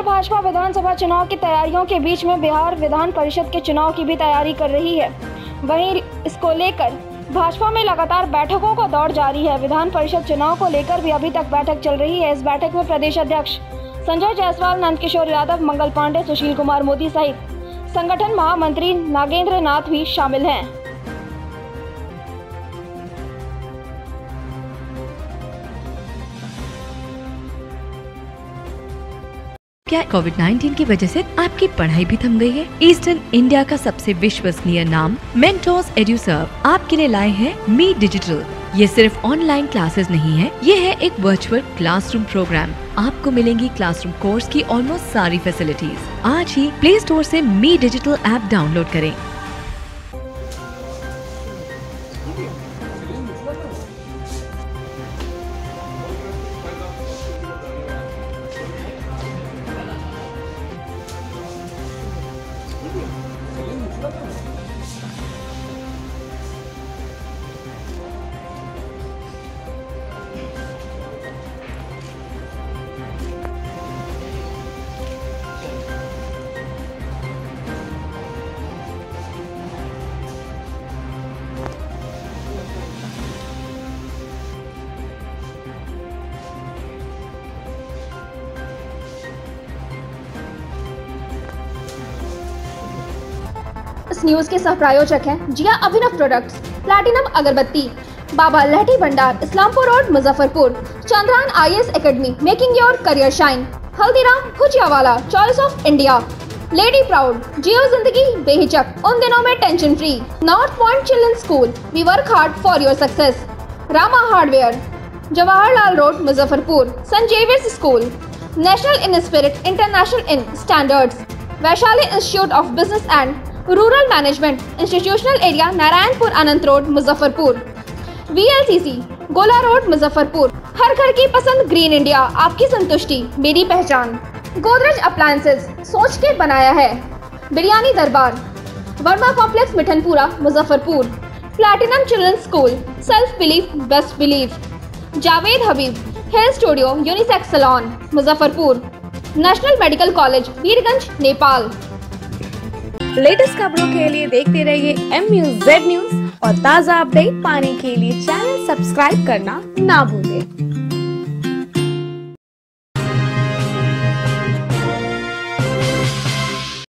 उधर भाजपा विधानसभा चुनाव की तैयारियों के बीच में बिहार विधान परिषद के चुनाव की भी तैयारी कर रही है। वहीं इसको लेकर भाजपा में लगातार बैठकों का दौर जारी है। विधान परिषद चुनाव को लेकर भी अभी तक बैठक चल रही है। इस बैठक में प्रदेश अध्यक्ष संजय जायसवाल नंद किशोर यादव, मंगल पांडे, सुशील कुमार मोदी सहित संगठन महामंत्री नागेंद्र नाथ भी शामिल हैं। क्या कोविड 19 की वजह से आपकी पढ़ाई भी थम गई है? ईस्टर्न इंडिया का सबसे विश्वसनीय नाम मेंटोस एड्यूसर आपके लिए लाए हैं मी डिजिटल ये सिर्फ़ ऑनलाइन क्लासेस नहीं है, ये है एक वर्चुअल क्लासरूम प्रोग्राम आपको मिलेंगी क्लासरूम कोर्स की ऑलमोस्ट सारी फैसिलिटीज़ आज ही प्ले स्टोर ऐसी मी डिजिटल ऐप डाउनलोड करें। इस न्यूज़ के सह प्रायोजक हैं जिया अभिनव प्रोडक्ट्स प्लैटिनम अगरबत्ती, Baba Lahti Bhandar, Islampur road Muzaffarpur, Chandran I S academy making your career shine Haldiram Bhujiawala choice of India lady proud जियो ज़िंदगी बेहिचक, उन दिनों में tension free North Point children school we work hard for your success Rama hardware Jawaharlal road Muzaffarpur Saint Xavier's school national in spirit international in standards Vaishali institute of business and rural management institutional area Narayanpur Anant road Muzaffarpur VLCC Gola road Muzaffarpur हर घर की पसंद green India आपकी संतुष्टि, मेरी पहचान। Godrej appliances सोच के बनाया है। Biryani Darbar, Verma complex Mithanpura Muzaffarpur platinum children school self belief best belief Javed Habib hair studio unisex salon Muzaffarpur national medical college Birgunj Nepal latest खबरों के लिए देखते रहिए एम न्यूज़ जेड न्यूज़ और ताज़ा अपडेट पाने के लिए चैनल सब्सक्राइब करना ना भूलें।